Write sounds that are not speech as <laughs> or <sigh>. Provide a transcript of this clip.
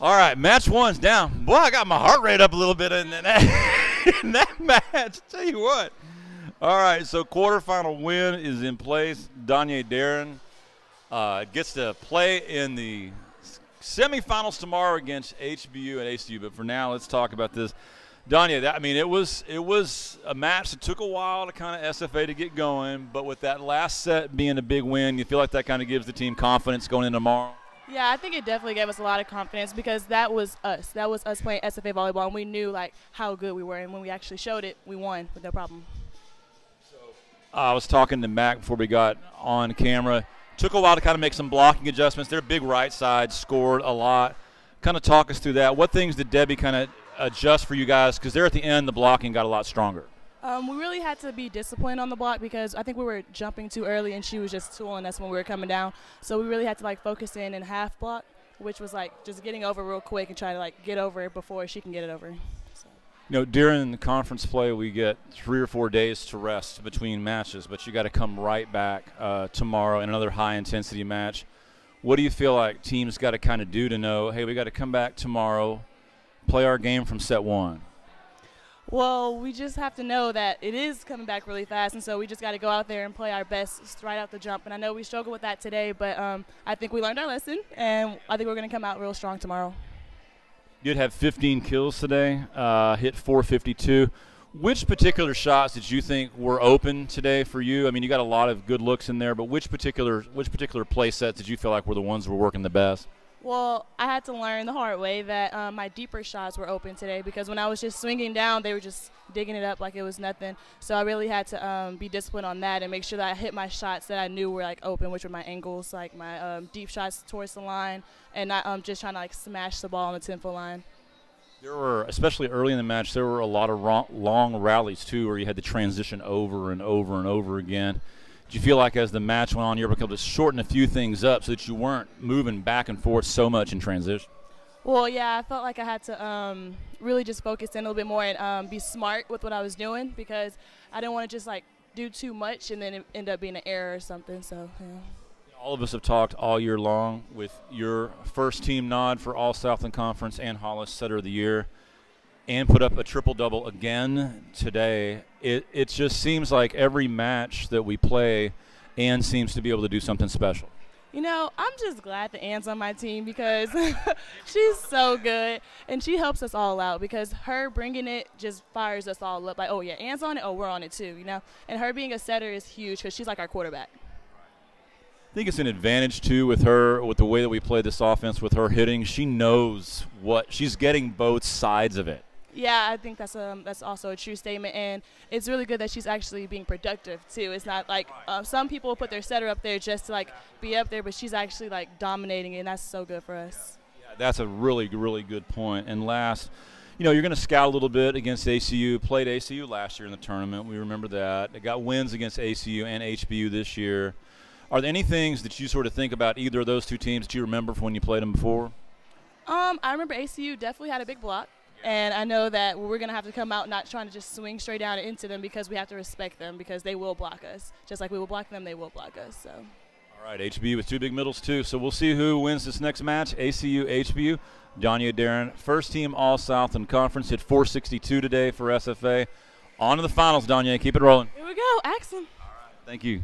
All right, match one's down. Boy, I got my heart rate up a little bit in that, <laughs> in that match. Tell you what. All right, so quarterfinal win is in place. Danae Daron uh, gets to play in the semifinals tomorrow against HBU and ACU. But for now, let's talk about this. Danae, that, I mean, it was it was a match that took a while to kind of SFA to get going, but with that last set being a big win, you feel like that kind of gives the team confidence going into tomorrow. Yeah, I think it definitely gave us a lot of confidence because that was us. That was us playing SFA volleyball, and we knew like how good we were. And when we actually showed it, we won with no problem. Uh, I was talking to Mac before we got on camera. Took a while to kind of make some blocking adjustments. Their big right side scored a lot. Kind of talk us through that. What things did Debbie kind of adjust for you guys? Because there at the end, the blocking got a lot stronger. Um, we really had to be disciplined on the block because I think we were jumping too early and she was just tooling us when we were coming down. So we really had to like focus in and half block, which was like just getting over real quick and try to like get over before she can get it over. You know, during the conference play, we get three or four days to rest between matches, but you got to come right back uh, tomorrow in another high intensity match. What do you feel like teams got to kind of do to know, hey, we got to come back tomorrow, play our game from set one? Well, we just have to know that it is coming back really fast, and so we just got to go out there and play our best right out the jump. And I know we struggled with that today, but um, I think we learned our lesson, and I think we're going to come out real strong tomorrow. You did have 15 kills today, uh, hit 452. Which particular shots did you think were open today for you? I mean, you got a lot of good looks in there, but which particular which particular play sets did you feel like were the ones that were working the best? Well, I had to learn the hard way that um, my deeper shots were open today because when I was just swinging down, they were just digging it up like it was nothing. So I really had to um, be disciplined on that and make sure that I hit my shots that I knew were like open, which were my angles, like my um, deep shots towards the line, and not um, just trying to like smash the ball on the 10 foot line. There were, especially early in the match, there were a lot of long rallies too, where you had to transition over and over and over again. Did you feel like as the match went on, you were able to shorten a few things up so that you weren't moving back and forth so much in transition? Well, yeah, I felt like I had to um, really just focus in a little bit more and um, be smart with what I was doing because I didn't want to just like do too much and then end up being an error or something. So, yeah. All of us have talked all year long with your first team nod for All Southland Conference and Hollas Setter of the Year and put up a triple double again today. It it just seems like every match that we play, Ann seems to be able to do something special. You know, I'm just glad that Ann's on my team because <laughs> she's so good and she helps us all out because her bringing it just fires us all up. Like, oh yeah, Ann's on it. Oh, we're on it too. You know, and her being a setter is huge because she's like our quarterback. I think it's an advantage too with her with the way that we play this offense with her hitting. She knows what she's getting both sides of it. Yeah, I think that's um that's also a true statement, and it's really good that she's actually being productive too. It's not like uh, some people put their setter up there just to like be up there, but she's actually like dominating, and that's so good for us. Yeah, that's a really really good point. And last. You know, you're going to scout a little bit against ACU. Played ACU last year in the tournament. We remember that. Got wins against ACU and HBU this year. Are there any things that you sort of think about either of those two teams that you remember from when you played them before? Um, I remember ACU definitely had a big block. And I know that we're going to have to come out not trying to just swing straight down into them because we have to respect them because they will block us. Just like we will block them, they will block us. So. All right, HBU with two big middles too. So we'll see who wins this next match. ACU, HBU. Danae Daron, first team All South Southland Conference, hit 462 today for SFA. On to the finals, Danae. Keep it rolling. Here we go, Axon. All right, thank you.